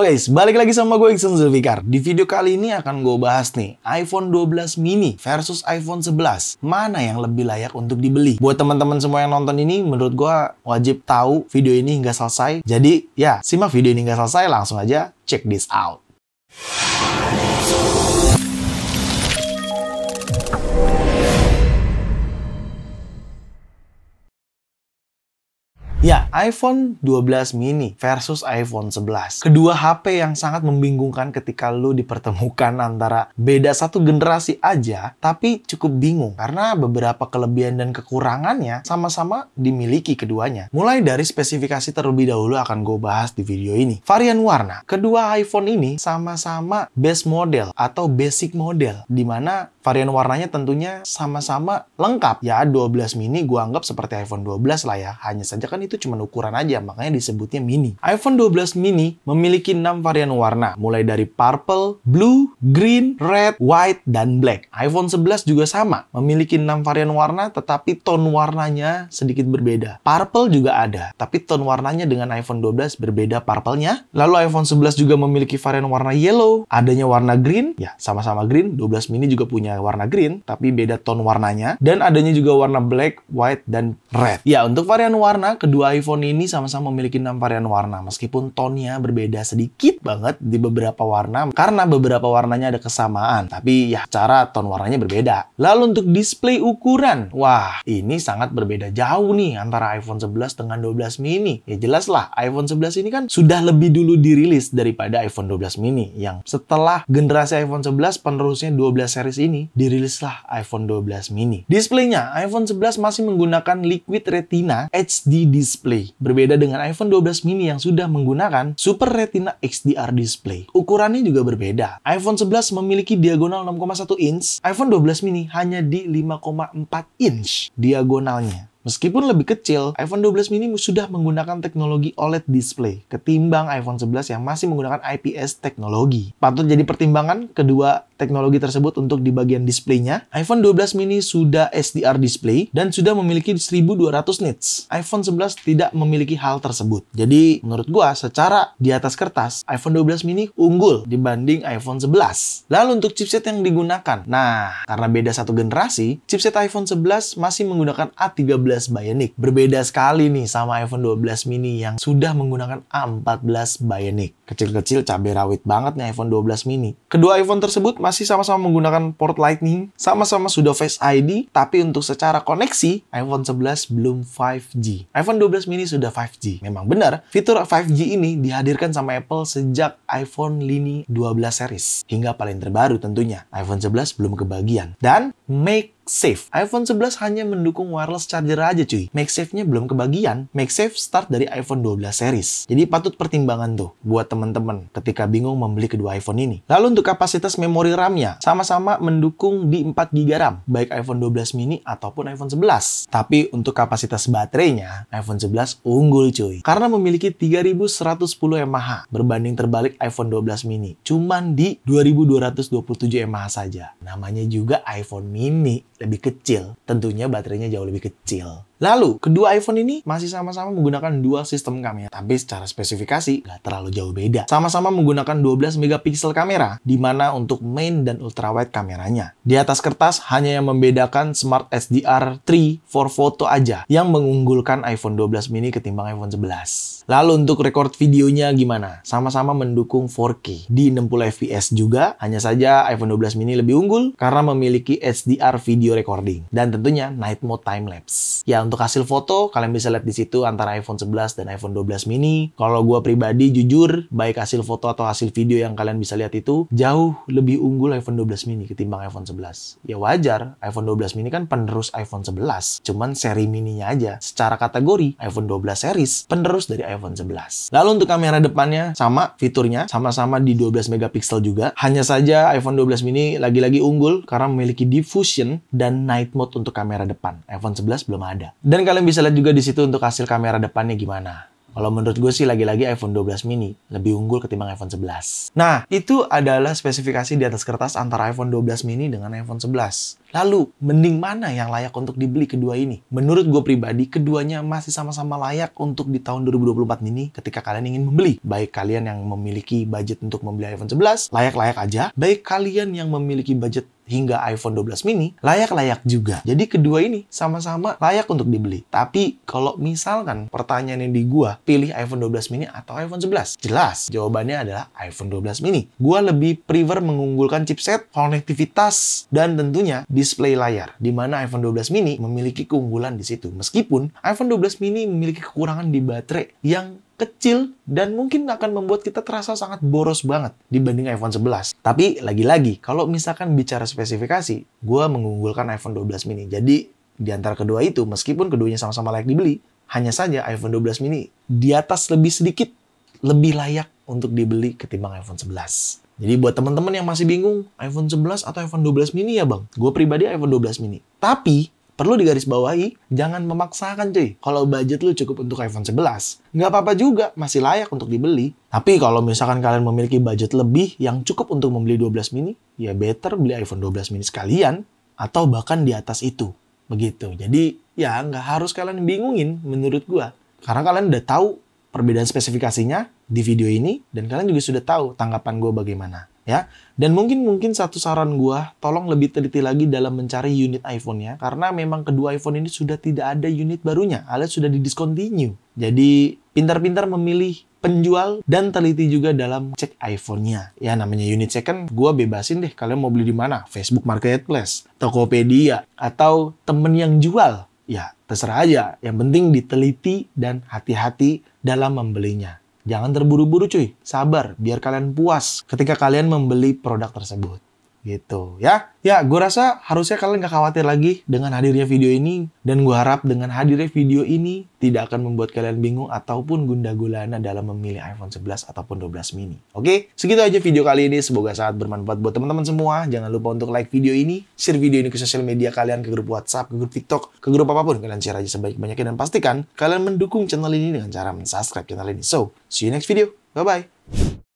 Halo guys, balik lagi sama gue Iksan Zulfikar. Di video kali ini akan gue bahas nih, iPhone 12 mini versus iPhone 11. Mana yang lebih layak untuk dibeli? Buat teman-teman semua yang nonton ini, menurut gue wajib tahu video ini hingga selesai. Jadi ya, simak video ini hingga selesai, langsung aja check this out. Ya, iPhone 12 mini versus iPhone 11. Kedua HP yang sangat membingungkan ketika lu dipertemukan antara beda satu generasi aja, tapi cukup bingung karena beberapa kelebihan dan kekurangannya sama-sama dimiliki keduanya. Mulai dari spesifikasi terlebih dahulu akan gue bahas di video ini. Varian warna. Kedua iPhone ini sama-sama base model atau basic model, di mana varian warnanya tentunya sama-sama lengkap. Ya, 12 mini gue anggap seperti iPhone 12 lah ya. Hanya saja kan itu cuma ukuran aja, makanya disebutnya mini. iPhone 12 mini memiliki 6 varian warna, mulai dari purple, blue, green, red, white, dan black. iPhone 11 juga sama, memiliki 6 varian warna, tetapi tone warnanya sedikit berbeda. Purple juga ada, tapi tone warnanya dengan iPhone 12 berbeda purple-nya. Lalu iPhone 11 juga memiliki varian warna yellow, adanya warna green, ya sama-sama green, 12 mini juga punya warna green, tapi beda tone warnanya. Dan adanya juga warna black, white, dan red. Ya, untuk varian warna, kedua iPhone ini sama-sama memiliki 6 varian warna, meskipun tonnya berbeda sedikit banget di beberapa warna, karena beberapa warnanya ada kesamaan, tapi ya cara ton warnanya berbeda. Lalu untuk display ukuran, wah ini sangat berbeda jauh nih antara iPhone 11 dengan 12 mini. Ya jelas lah, iPhone 11 ini kan sudah lebih dulu dirilis daripada iPhone 12 mini, yang setelah generasi iPhone 11 penerusnya 12 series ini, dirilislah iPhone 12 mini. Displaynya, iPhone 11 masih menggunakan Liquid Retina HD display Berbeda dengan iPhone 12 mini yang sudah menggunakan Super Retina XDR display. Ukurannya juga berbeda. iPhone 11 memiliki diagonal 6,1 inch, iPhone 12 mini hanya di 5,4 inch diagonalnya. Meskipun lebih kecil, iPhone 12 mini sudah menggunakan teknologi OLED display ketimbang iPhone 11 yang masih menggunakan IPS teknologi. Patut jadi pertimbangan kedua teknologi tersebut untuk di bagian displaynya. iPhone 12 mini sudah SDR display dan sudah memiliki 1200 nits. iPhone 11 tidak memiliki hal tersebut. Jadi menurut gua secara di atas kertas, iPhone 12 mini unggul dibanding iPhone 11. Lalu untuk chipset yang digunakan. Nah, karena beda satu generasi, chipset iPhone 11 masih menggunakan A13 Bionic. Berbeda sekali nih sama iPhone 12 mini yang sudah menggunakan A14 Bionic. Kecil-kecil cabai rawit banget nih iPhone 12 mini. Kedua iPhone tersebut masih sama-sama menggunakan port Lightning, sama-sama sudah Face ID, tapi untuk secara koneksi, iPhone 11 belum 5G. iPhone 12 mini sudah 5G. Memang benar, fitur 5G ini dihadirkan sama Apple sejak iPhone lini 12 series. Hingga paling terbaru tentunya, iPhone 11 belum kebagian. Dan Make MagSafe. iPhone 11 hanya mendukung wireless charger aja cuy. MagSafe-nya belum kebagian. MagSafe start dari iPhone 12 series. Jadi patut pertimbangan tuh buat teman-teman ketika bingung membeli kedua iPhone ini. Lalu untuk kapasitas memori RAM-nya, sama-sama mendukung di 4 GB RAM, baik iPhone 12 mini ataupun iPhone 11. Tapi untuk kapasitas baterainya, iPhone 11 unggul cuy. Karena memiliki 3110 mAh berbanding terbalik iPhone 12 mini. Cuman di 2227 mAh saja. Namanya juga iPhone mini lebih kecil. Tentunya baterainya jauh lebih kecil. Lalu, kedua iPhone ini masih sama-sama menggunakan dual sistem kamera, tapi secara spesifikasi nggak terlalu jauh beda. Sama-sama menggunakan 12 megapiksel kamera, di mana untuk main dan ultrawide kameranya. Di atas kertas hanya yang membedakan Smart SDR 3 for photo aja, yang mengunggulkan iPhone 12 mini ketimbang iPhone 11. Lalu untuk record videonya gimana? Sama-sama mendukung 4K di 60 fps juga, hanya saja iPhone 12 mini lebih unggul karena memiliki HDR video recording dan tentunya night mode time lapse. Ya untuk hasil foto, kalian bisa lihat di situ antara iPhone 11 dan iPhone 12 mini. Kalau gue pribadi jujur, baik hasil foto atau hasil video yang kalian bisa lihat itu jauh lebih unggul iPhone 12 mini ketimbang iPhone 11. Ya wajar, iPhone 12 mini kan penerus iPhone 11. Cuman seri mininya aja. Secara kategori, iPhone 12 series penerus dari iPhone 11. Lalu untuk kamera depannya, sama fiturnya, sama-sama di 12 megapiksel juga. Hanya saja iPhone 12 mini lagi-lagi unggul karena memiliki diffusion dan night mode untuk kamera depan. iPhone 11 belum ada. Dan kalian bisa lihat juga di situ untuk hasil kamera depannya gimana. Kalau menurut gue sih lagi-lagi iPhone 12 mini lebih unggul ketimbang iPhone 11. Nah, itu adalah spesifikasi di atas kertas antara iPhone 12 mini dengan iPhone 11. Lalu, mending mana yang layak untuk dibeli kedua ini? Menurut gue pribadi, keduanya masih sama-sama layak untuk di tahun 2024 ini ketika kalian ingin membeli. Baik kalian yang memiliki budget untuk membeli iPhone 11, layak-layak aja. Baik kalian yang memiliki budget hingga iPhone 12 mini, layak-layak juga. Jadi kedua ini sama-sama layak untuk dibeli. Tapi kalau misalkan pertanyaannya di gua, pilih iPhone 12 mini atau iPhone 11? Jelas, jawabannya adalah iPhone 12 mini. Gua lebih prefer mengunggulkan chipset, konektivitas, dan tentunya display layar. Di mana iPhone 12 mini memiliki keunggulan di situ. Meskipun iPhone 12 mini memiliki kekurangan di baterai yang kecil dan mungkin akan membuat kita terasa sangat boros banget dibanding iPhone 11. Tapi lagi-lagi, kalau misalkan bicara spesifikasi, gue mengunggulkan iPhone 12 mini. Jadi di antara kedua itu, meskipun keduanya sama-sama layak dibeli, hanya saja iPhone 12 mini di atas lebih sedikit lebih layak untuk dibeli ketimbang iPhone 11. Jadi buat teman-teman yang masih bingung, iPhone 11 atau iPhone 12 mini ya bang? Gue pribadi iPhone 12 mini. Tapi perlu digarisbawahi, jangan memaksakan cuy. Kalau budget lu cukup untuk iPhone 11, nggak apa-apa juga, masih layak untuk dibeli. Tapi kalau misalkan kalian memiliki budget lebih yang cukup untuk membeli 12 mini, ya better beli iPhone 12 mini sekalian, atau bahkan di atas itu. Begitu. Jadi ya nggak harus kalian bingungin menurut gua. Karena kalian udah tahu perbedaan spesifikasinya di video ini, dan kalian juga sudah tahu tanggapan gua bagaimana ya. Dan mungkin mungkin satu saran gua, tolong lebih teliti lagi dalam mencari unit iPhone-nya karena memang kedua iPhone ini sudah tidak ada unit barunya, alias sudah didiscontinue. Jadi pintar-pintar memilih penjual dan teliti juga dalam cek iPhone-nya. Ya namanya unit second, gua bebasin deh kalian mau beli di mana, Facebook Marketplace, Tokopedia, atau temen yang jual. Ya terserah aja, yang penting diteliti dan hati-hati dalam membelinya. Jangan terburu-buru cuy, sabar biar kalian puas ketika kalian membeli produk tersebut gitu. Ya ya gue rasa harusnya kalian gak khawatir lagi dengan hadirnya video ini. Dan gue harap dengan hadirnya video ini tidak akan membuat kalian bingung ataupun gunda gulana dalam memilih iPhone 11 ataupun 12 mini. Oke? Segitu aja video kali ini. Semoga sangat bermanfaat buat teman-teman semua. Jangan lupa untuk like video ini share video ini ke sosial media kalian ke grup WhatsApp ke grup TikTok ke grup apa pun. Kalian share aja sebaik-banyaknya dan pastikan kalian mendukung channel ini dengan cara mensubscribe channel ini. So see you next video. Bye bye